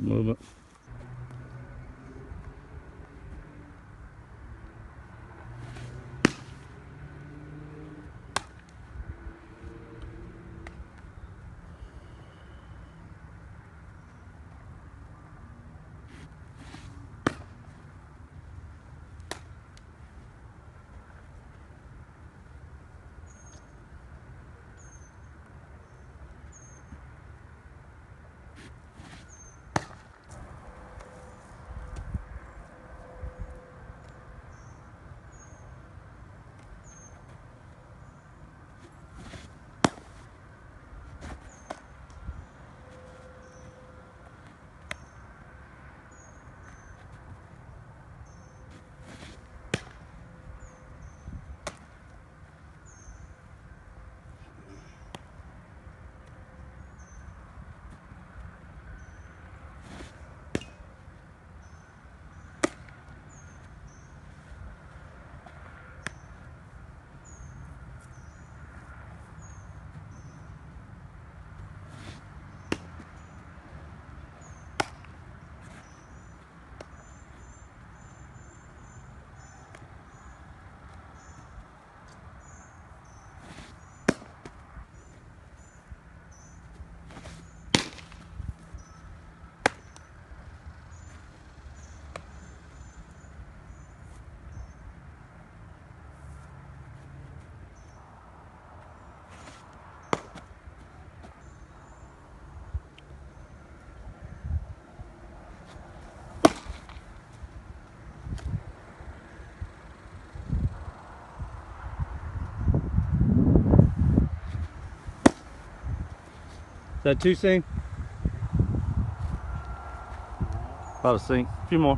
Bye. That two sink? About a sink. A few more.